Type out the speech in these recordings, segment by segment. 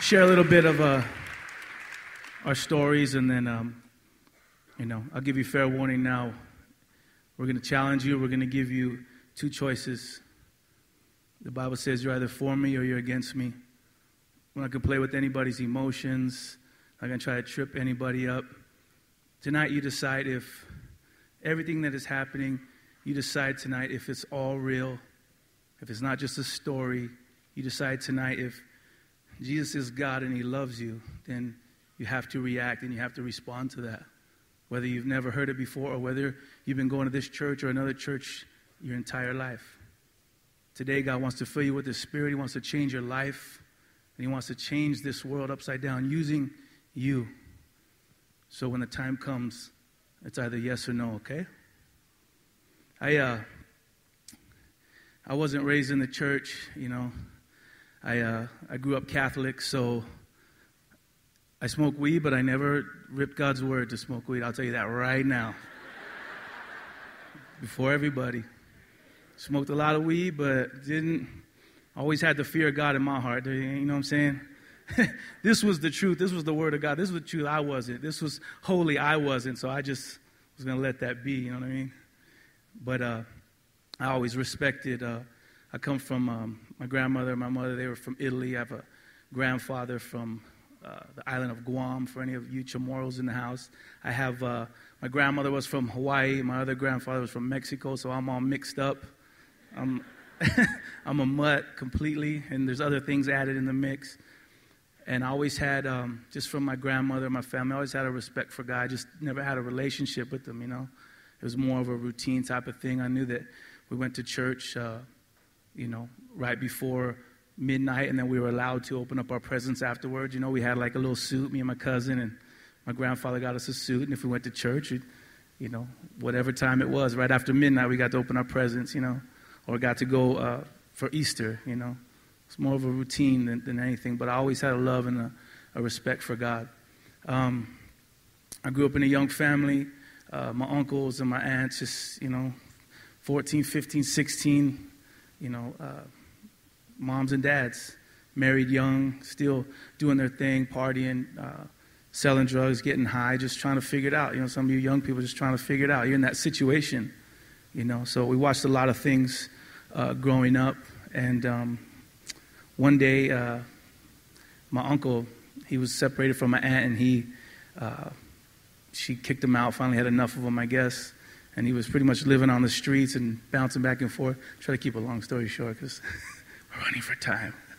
share a little bit of uh, our stories, and then, um, you know, I'll give you fair warning now. We're going to challenge you. We're going to give you two choices. The Bible says you're either for me or you're against me. We're not going to play with anybody's emotions. I'm not going to try to trip anybody up. Tonight, you decide if everything that is happening, you decide tonight if it's all real, if it's not just a story. You decide tonight if Jesus is God and He loves you, then you have to react and you have to respond to that. Whether you've never heard it before or whether you've been going to this church or another church your entire life. Today, God wants to fill you with His Spirit. He wants to change your life. And He wants to change this world upside down using you. So when the time comes, it's either yes or no, okay? I, uh, I wasn't raised in the church, you know. I, uh, I grew up Catholic, so I smoke weed, but I never ripped God's word to smoke weed. I'll tell you that right now. Before everybody. Smoked a lot of weed, but didn't always had the fear of God in my heart. You know what I'm saying? this was the truth. This was the word of God. This was the truth. I wasn't. This was holy. I wasn't. So I just was going to let that be. You know what I mean? But uh, I always respected. Uh, I come from um, my grandmother, and my mother. They were from Italy. I have a grandfather from uh, the island of Guam. For any of you Chamorros in the house, I have. Uh, my grandmother was from Hawaii. My other grandfather was from Mexico. So I'm all mixed up. I'm, I'm a mutt completely, and there's other things added in the mix. And I always had, um, just from my grandmother, and my family, I always had a respect for God. I just never had a relationship with them, you know. It was more of a routine type of thing. I knew that we went to church, uh, you know, right before midnight, and then we were allowed to open up our presents afterwards. You know, we had like a little suit, me and my cousin, and my grandfather got us a suit. And if we went to church, you know, whatever time it was, right after midnight, we got to open our presents, you know or got to go uh, for Easter, you know. It's more of a routine than, than anything, but I always had a love and a, a respect for God. Um, I grew up in a young family. Uh, my uncles and my aunts, just, you know, 14, 15, 16, you know, uh, moms and dads, married young, still doing their thing, partying, uh, selling drugs, getting high, just trying to figure it out. You know, some of you young people just trying to figure it out. You're in that situation, you know. So we watched a lot of things uh, growing up. And um, one day, uh, my uncle, he was separated from my aunt, and he, uh, she kicked him out. Finally, had enough of him, I guess. And he was pretty much living on the streets and bouncing back and forth. Try to keep a long story short, because we're running for time.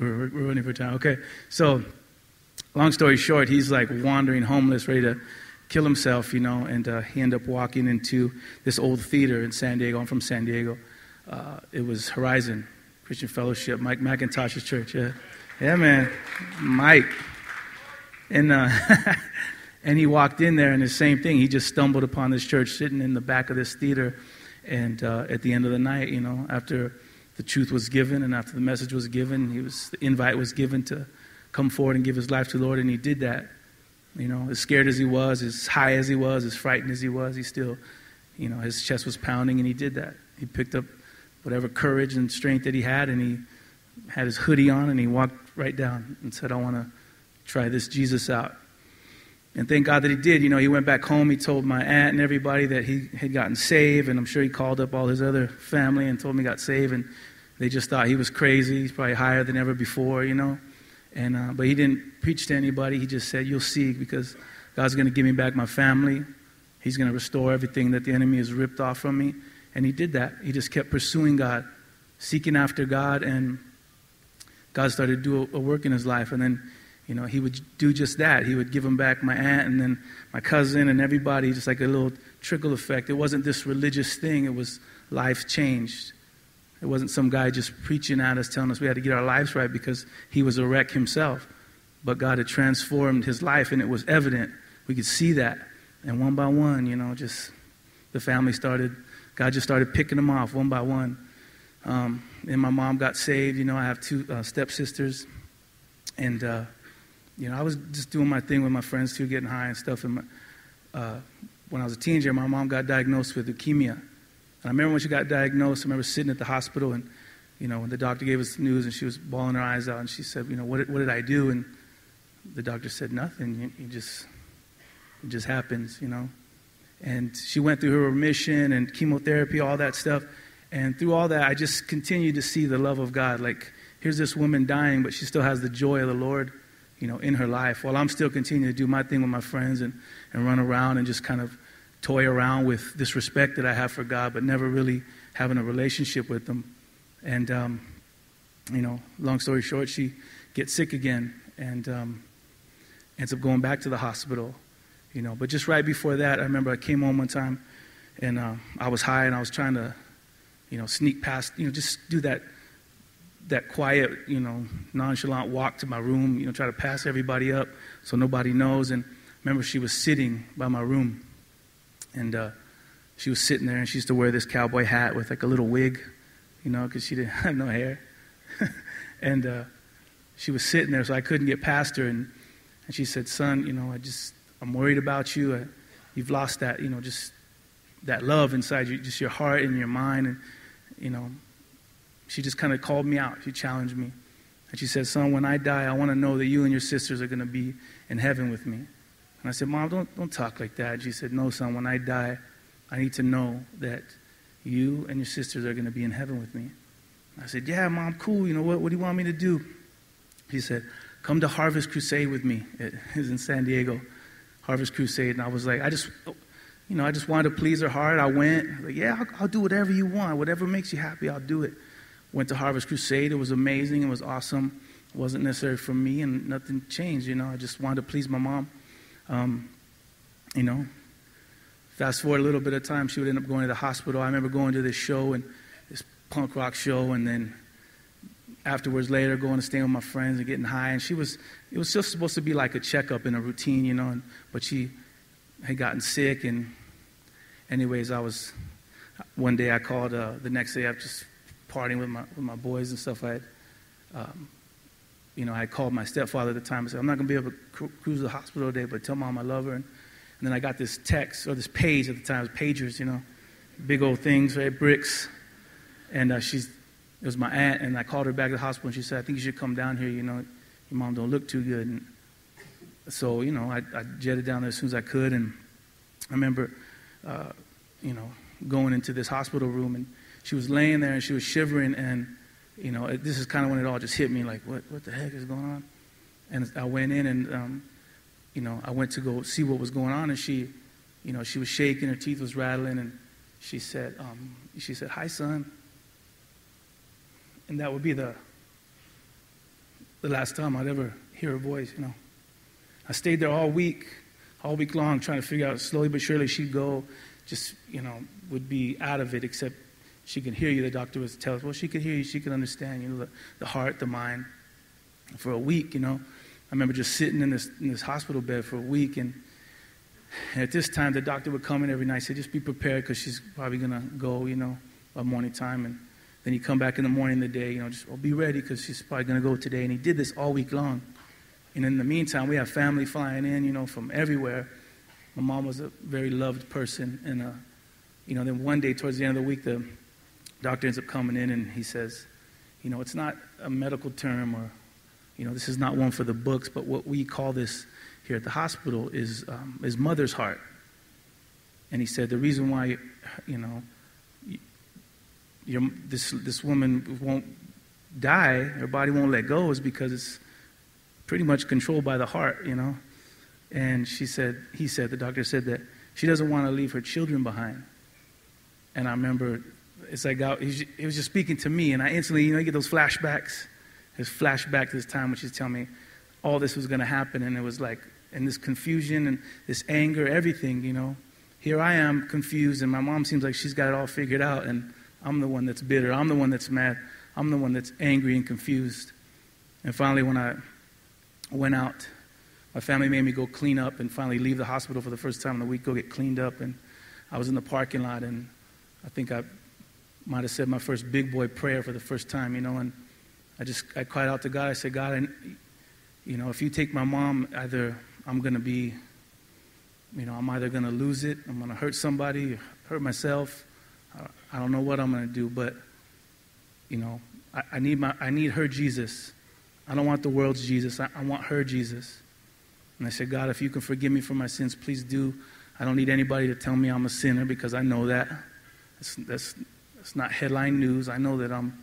we're, we're running for time. Okay, so long story short, he's like wandering homeless, ready to kill himself, you know, and uh, he ended up walking into this old theater in San Diego. I'm from San Diego. Uh, it was Horizon Christian Fellowship, Mike MacIntosh's church. Yeah, yeah, man, Mike. And uh, and he walked in there, and the same thing. He just stumbled upon this church sitting in the back of this theater, and uh, at the end of the night, you know, after the truth was given and after the message was given, he was the invite was given to come forward and give his life to the Lord, and he did that. You know, as scared as he was, as high as he was, as frightened as he was, he still, you know, his chest was pounding, and he did that. He picked up whatever courage and strength that he had, and he had his hoodie on, and he walked right down and said, I want to try this Jesus out. And thank God that he did. You know, he went back home. He told my aunt and everybody that he had gotten saved, and I'm sure he called up all his other family and told me he got saved, and they just thought he was crazy. He's probably higher than ever before, you know. And, uh, but he didn't preach to anybody. He just said, You'll see, because God's going to give me back my family. He's going to restore everything that the enemy has ripped off from me. And he did that. He just kept pursuing God, seeking after God, and God started to do a, work in his life. And then, you know, he would do just that. He would give him back my aunt and then my cousin and everybody, just like a little trickle effect. It wasn't this religious thing, it was life changed. It wasn't some guy just preaching at us telling us we had to get our lives right because he was a wreck himself. But God had transformed his life, and it was evident. We could see that. And one by one, you know, just the family started, God just started picking them off one by one. Um, and my mom got saved. You know, I have two uh, stepsisters. And, uh, you know, I was just doing my thing with my friends too, getting high and stuff. And my, uh, when I was a teenager, my mom got diagnosed with leukemia. And I remember when she got diagnosed, I remember sitting at the hospital and, you know, when the doctor gave us the news and she was bawling her eyes out and she said, you know, what, what did I do? And the doctor said, nothing. You, just, it just happens, you know. And she went through her remission and chemotherapy, all that stuff. And through all that, I just continued to see the love of God. Like, here's this woman dying, but she still has the joy of the Lord, you know, in her life. While I'm still continuing to do my thing with my friends and, and run around and just kind of toy around with this respect that I have for God, but never really having a relationship with Him. And, um, you know, long story short, she gets sick again and um, ends up going back to the hospital you know. But just right before that, I remember I came home one time and uh, I was high and I was trying to, you know, sneak past, you know, just do that that quiet, you know, nonchalant walk to my room, you know, try to pass everybody up so nobody knows. And remember, she was sitting by my room, and uh, she was sitting there, and she used to wear this cowboy hat with like a little wig, you know, because she didn't have no hair. and uh, she was sitting there, so I couldn't get past her. And, and she said, "Son, you know, I just I'm worried about you. Uh, you've lost that, you know, just that love inside you, just your heart and your mind. And, you know, she just kind of called me out. She challenged me. And she said, Son, when I die, I want to know that you and your sisters are going to be in heaven with me. And I said, Mom, don't, don't talk like that. And she said, No, son, when I die, I need to know that you and your sisters are going to be in heaven with me. I said, Yeah, Mom, cool. You know, what, what do you want me to do? He said, Come to Harvest Crusade with me. It is in San Diego. Harvest Crusade, and I was like, I just, you know, I just wanted to please her heart. I went, like, yeah, I'll, I'll, do whatever you want, whatever makes you happy, I'll do it. Went to Harvest Crusade. It was amazing. It was awesome. It wasn't necessary for me, and nothing changed. You know, I just wanted to please my mom. Um, you know, fast forward a little bit of time, she would end up going to the hospital. I remember going to this show and this punk rock show, and then afterwards later going to stay with my friends and getting high and she was it was just supposed to be like a checkup in a routine you know and, but she had gotten sick and anyways i was one day i called uh, the next day I just partying with my, with my boys and stuff i had um, you know i called my stepfather at the time and said i'm not going to be able to cru- cruise to the hospital today but tell mom i love her and, and then i got this text or this page at the time it was pagers you know big old things right bricks and uh, she's it was my aunt, and I called her back to the hospital, and she said, I think you should come down here. You know, your mom don't look too good. And so, you know, I, I jetted down there as soon as I could, and I remember, uh, you know, going into this hospital room, and she was laying there, and she was shivering, and, you know, it, this is kind of when it all just hit me, like, what, what the heck is going on? And I went in, and, um, you know, I went to go see what was going on, and she, you know, she was shaking, her teeth was rattling, and she said, um, she said, hi, son and that would be the the last time I'd ever hear her voice, you know. I stayed there all week, all week long, trying to figure out slowly but surely she'd go, just, you know, would be out of it, except she could hear you. The doctor was tell us, well, she could hear you, she could understand, you know, the, the heart, the mind. For a week, you know, I remember just sitting in this, in this hospital bed for a week, and, and at this time, the doctor would come in every night, and say, just be prepared because she's probably going to go, you know, by morning time. And then he'd come back in the morning of the day, you know, just, well, be ready because she's probably going to go today. And he did this all week long. And in the meantime, we have family flying in, you know, from everywhere. My mom was a very loved person. And, uh, you know, then one day towards the end of the week, the doctor ends up coming in and he says, you know, it's not a medical term or, you know, this is not one for the books, but what we call this here at the hospital is, um, is mother's heart. And he said, the reason why, you know, your, this, this woman won't die, her body won't let go, is because it's pretty much controlled by the heart, you know. And she said, he said, the doctor said that she doesn't want to leave her children behind. And I remember, it's like God, he was just speaking to me, and I instantly, you know, you get those flashbacks. His flashback to this time when she's telling me all this was going to happen, and it was like, and this confusion and this anger, everything, you know. Here I am confused, and my mom seems like she's got it all figured out, and I'm the one that's bitter. I'm the one that's mad. I'm the one that's angry and confused. And finally, when I went out, my family made me go clean up and finally leave the hospital for the first time in the week, go get cleaned up. And I was in the parking lot, and I think I might have said my first big boy prayer for the first time, you know. And I just I cried out to God. I said, God, I, you know, if you take my mom, either I'm going to be, you know, I'm either going to lose it, I'm going to hurt somebody, hurt myself, I don't know what I'm going to do, but, you know, I, I, need, my, I need her Jesus. I don't want the world's Jesus. I, I want her Jesus. And I said, God, if you can forgive me for my sins, please do. I don't need anybody to tell me I'm a sinner because I know that. That's, that's, that's not headline news. I know that I'm,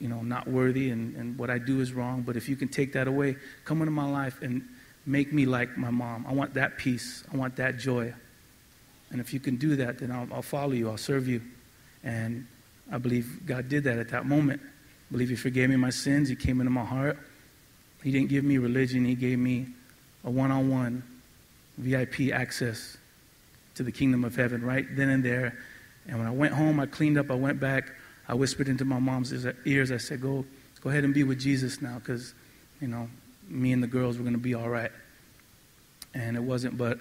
you know, not worthy and, and what I do is wrong. But if you can take that away, come into my life and make me like my mom. I want that peace. I want that joy. And if you can do that, then I'll, I'll follow you. I'll serve you. And I believe God did that at that moment. I believe He forgave me my sins. He came into my heart. He didn't give me religion. He gave me a one-on-one VIP access to the kingdom of heaven right then and there. And when I went home, I cleaned up. I went back. I whispered into my mom's ears. I said, "Go, go ahead and be with Jesus now, because, you know, me and the girls were going to be all right." And it wasn't but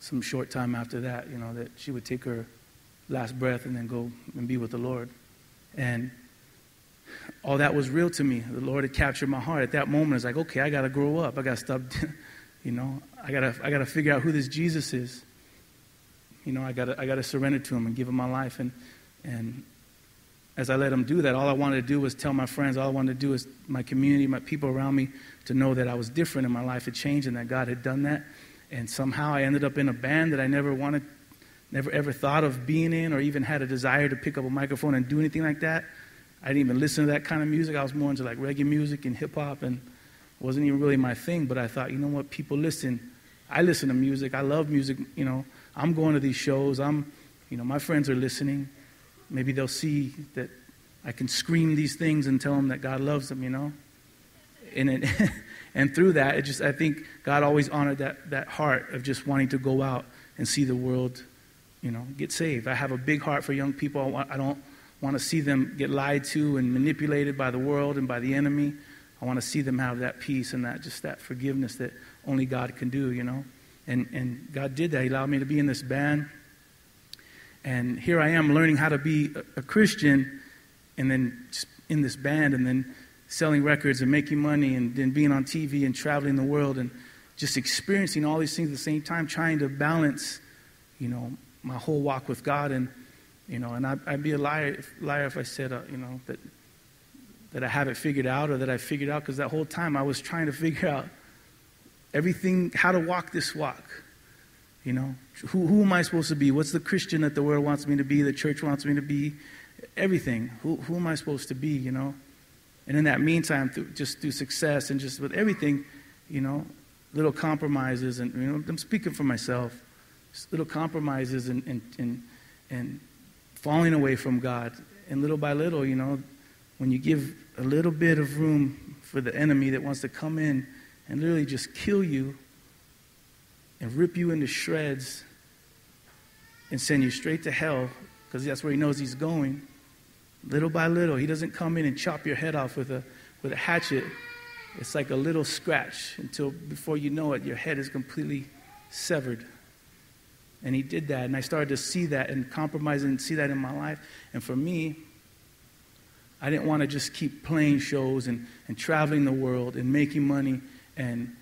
some short time after that, you know, that she would take her last breath and then go and be with the Lord. And all that was real to me. The Lord had captured my heart. At that moment, it's like, okay, I got to grow up. I got to stop, you know, I got to I got to figure out who this Jesus is. You know, I got I got to surrender to him and give him my life and and as I let him do that, all I wanted to do was tell my friends, all I wanted to do is my community, my people around me to know that I was different and my life had changed and that God had done that. And somehow I ended up in a band that I never wanted, never ever thought of being in or even had a desire to pick up a microphone and do anything like that. I didn't even listen to that kind of music. I was more into like reggae music and hip hop and wasn't even really my thing. But I thought, you know what, people listen. I listen to music. I love music. You know, I'm going to these shows. I'm, you know, my friends are listening. Maybe they'll see that I can scream these things and tell them that God loves them, you know? And, it, and through that, it just, I think God always honored that, that heart of just wanting to go out and see the world, you know, get saved. I have a big heart for young people. I don't want to see them get lied to and manipulated by the world and by the enemy. I want to see them have that peace and that just that forgiveness that only God can do, you know. And and God did that. He allowed me to be in this band. And here I am learning how to be a, a Christian and then in this band and then selling records and making money and then being on TV and traveling the world and just experiencing all these things at the same time, trying to balance, you know, my whole walk with God. And, you know, and I, would be a liar if, liar if I said, uh, you know, that, that I have it figured out or that I figured out because that whole time I was trying to figure out everything, how to walk this walk. You know, who, who am I supposed to be? What's the Christian that the world wants me to be, the church wants me to be? Everything. Who, who am I supposed to be, you know? And in that meantime, through, just through success and just with everything, you know, little compromises, and, you know, I'm speaking for myself, little compromises and, and, and, and falling away from God. And little by little, you know, when you give a little bit of room for the enemy that wants to come in and literally just kill you and rip you into shreds and send you straight to hell because that's where he knows he's going Little by little, he doesn't come in and chop your head off with a, with a hatchet. It's like a little scratch until before you know it, your head is completely severed. And he did that, and I started to see that and compromise and see that in my life. And for me, I didn't want to just keep playing shows and, and traveling the world and making money. And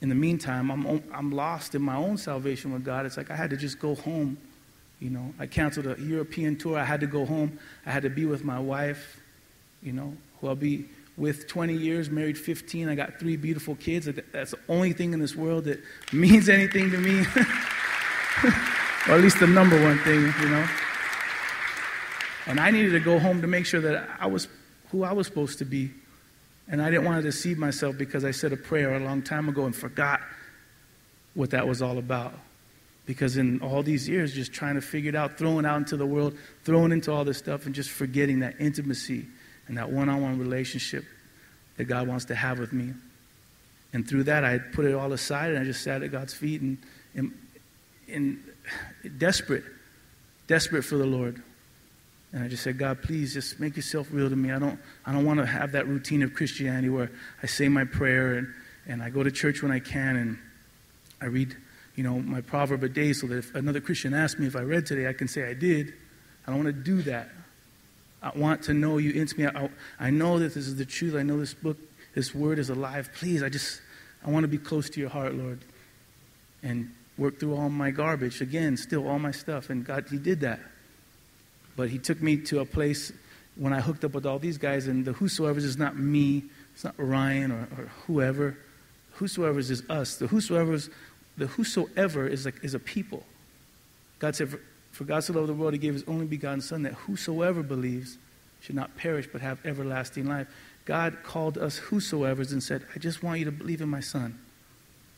in the meantime, I'm, I'm lost in my own salvation with God. It's like I had to just go home you know, I canceled a European tour. I had to go home. I had to be with my wife, you know, who I'll be with 20 years, married 15. I got three beautiful kids. That's the only thing in this world that means anything to me. or at least the number one thing, you know. And I needed to go home to make sure that I was who I was supposed to be. And I didn't want to deceive myself because I said a prayer a long time ago and forgot what that was all about. Because in all these years, just trying to figure it out, throwing out into the world, throwing into all this stuff, and just forgetting that intimacy and that one on one relationship that God wants to have with me. And through that, I put it all aside and I just sat at God's feet and, and, and desperate, desperate for the Lord. And I just said, God, please just make yourself real to me. I don't, I don't want to have that routine of Christianity where I say my prayer and, and I go to church when I can and I read you know, my proverb a day so that if another Christian asks me if I read today, I can say I did. I don't want to do that. I want to know you intimately. I, I know that this is the truth. I know this book, this word is alive. Please, I just, I want to be close to your heart, Lord. And work through all my garbage. Again, still all my stuff. And God, He did that. But He took me to a place when I hooked up with all these guys, and the whosoever's is not me, it's not Ryan or, or whoever. Whosoever's is us. The whosoever's, the whosoever is, like, is a people. God said, for, for God so loved the world, he gave his only begotten Son, that whosoever believes should not perish but have everlasting life. God called us whosoever's and said, I just want you to believe in my Son.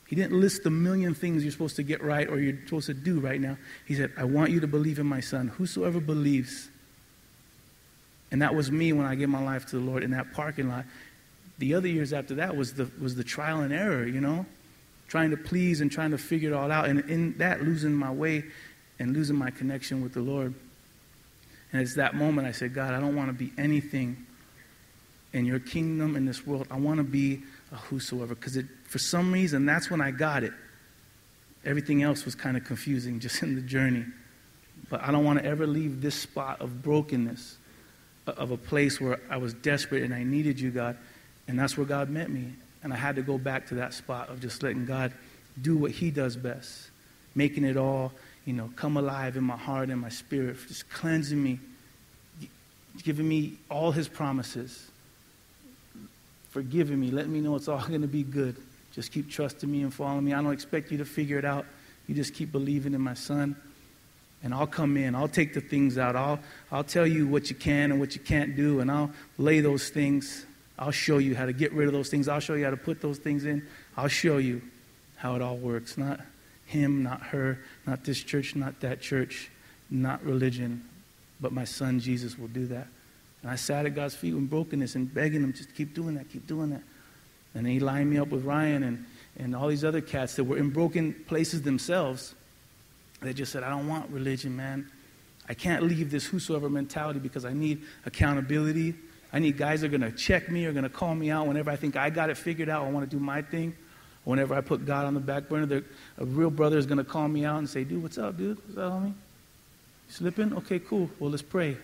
He didn't list the million things you're supposed to get right or you're supposed to do right now. He said, I want you to believe in my Son. Whosoever believes. And that was me when I gave my life to the Lord in that parking lot. The other years after that was the, was the trial and error, you know, trying to please and trying to figure it all out. And in that, losing my way and losing my connection with the Lord. And it's that moment I said, God, I don't want to be anything in your kingdom, in this world. I want to be a whosoever. Because for some reason, that's when I got it. Everything else was kind of confusing just in the journey. But I don't want to ever leave this spot of brokenness, of a place where I was desperate and I needed you, God. And that's where God met me. And I had to go back to that spot of just letting God do what He does best, making it all, you know, come alive in my heart and my spirit, just cleansing me, giving me all His promises forgiving me, letting me know it's all going to be good. Just keep trusting me and following me. I don't expect you to figure it out. You just keep believing in my son. And I'll come in. I'll take the things out. I'll, I'll tell you what you can and what you can't do. And I'll lay those things. I'll show you how to get rid of those things. I'll show you how to put those things in. I'll show you how it all works. Not him, not her, not this church, not that church, not religion. But my son Jesus will do that. And I sat at God's feet in brokenness and begging him, just keep doing that, keep doing that. And he lined me up with Ryan and, and all these other cats that were in broken places themselves. They just said, I don't want religion, man. I can't leave this whosoever mentality because I need accountability. I need guys that are going to check me or going to call me out whenever I think I got it figured out. I want to do my thing. Whenever I put God on the back burner, a real brother is going to call me out and say, dude, what's up, dude? What's up, homie? You slipping? Okay, cool. Well, let's pray.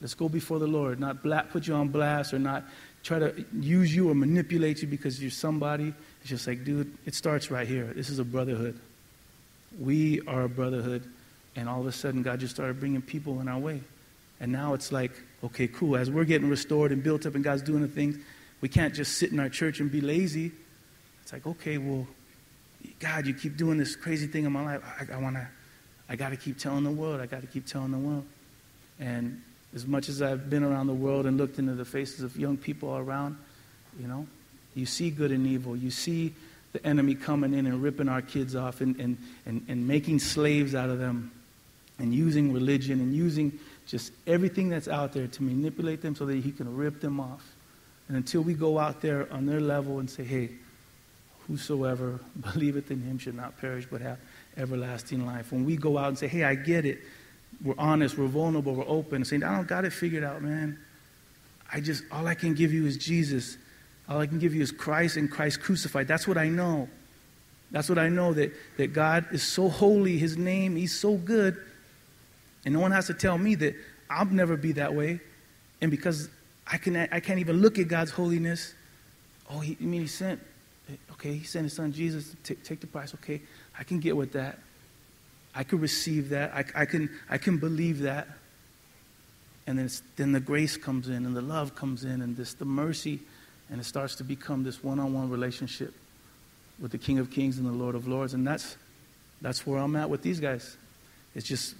Let's go before the Lord, not bla- put you on blast or not try to use you or manipulate you because you're somebody. It's just like, dude, it starts right here. This is a brotherhood. We are a brotherhood. And all of a sudden, God just started bringing people in our way. And now it's like, okay, cool. As we're getting restored and built up and God's doing the things, we can't just sit in our church and be lazy. It's like, okay, well, God, you keep doing this crazy thing in my life. I, I want to, I got to keep telling the world. I got to keep telling the world. And as much as I've been around the world and looked into the faces of young people around, you know, you see good and evil. You see the enemy coming in and ripping our kids off and, and, and, and making slaves out of them and using religion and using just everything that's out there to manipulate them so that he can rip them off. And until we go out there on their level and say, hey, whosoever believeth in him should not perish but have everlasting life. When we go out and say, hey, I get it we're honest, we're vulnerable, we're open, saying, I don't got it figured out, man. I just, all I can give you is Jesus. All I can give you is Christ and Christ crucified. That's what I know. That's what I know that, that God is so holy, His name, He's so good. And no one has to tell me that I'll never be that way. And because I, can, I can't even look at God's holiness, oh, he, mean, He sent, okay, He sent His Son Jesus to take, take the price. Okay, I can get with that. I can receive that. I, I, can, I can believe that. And then, then the grace comes in, and the love comes in, and this the mercy, and it starts to become this one-on-one relationship with the King of Kings and the Lord of Lords. And that's, that's where I'm at with these guys. It's just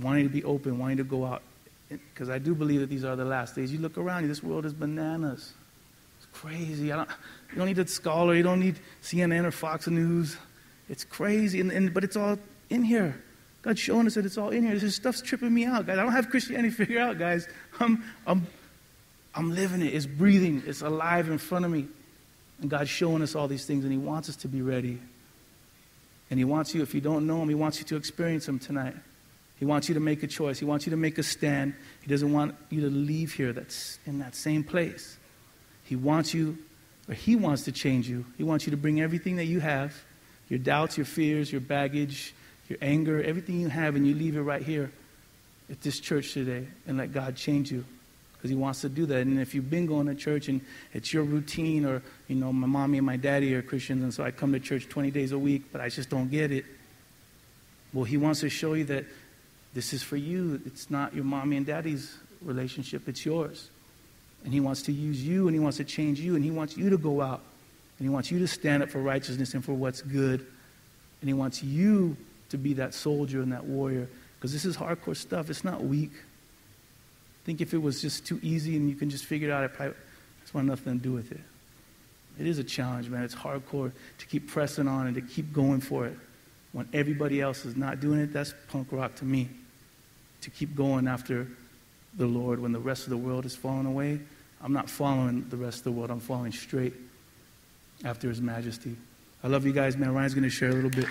wanting to be open, wanting to go out. Because I do believe that these are the last days. You look around, you, this world is bananas. It's crazy. I don't, you don't need a scholar. You don't need CNN or Fox News. It's crazy, and, and, but it's all in here. God's showing us that it's all in here. This stuff's tripping me out, guys. I don't have Christianity figured out, guys. I'm, I'm, I'm living it. It's breathing. It's alive in front of me. And God's showing us all these things, and He wants us to be ready. And He wants you, if you don't know Him, He wants you to experience Him tonight. He wants you to make a choice. He wants you to make a stand. He doesn't want you to leave here that's in that same place. He wants you, or He wants to change you. He wants you to bring everything that you have your doubts, your fears, your baggage, your anger, everything you have, and you leave it right here at this church today and let God change you because He wants to do that. And if you've been going to church and it's your routine, or, you know, my mommy and my daddy are Christians, and so I come to church 20 days a week, but I just don't get it. Well, He wants to show you that this is for you. It's not your mommy and daddy's relationship, it's yours. And He wants to use you and He wants to change you and He wants you to go out and He wants you to stand up for righteousness and for what's good. And He wants you to be that soldier and that warrior because this is hardcore stuff. It's not weak. I think if it was just too easy and you can just figure it out, I probably just want nothing to do with it. It is a challenge, man. It's hardcore to keep pressing on and to keep going for it when everybody else is not doing it. That's punk rock to me. To keep going after the Lord when the rest of the world is falling away. I'm not following the rest of the world. I'm following straight after His majesty. I love you guys, man. Ryan's going to share a little bit.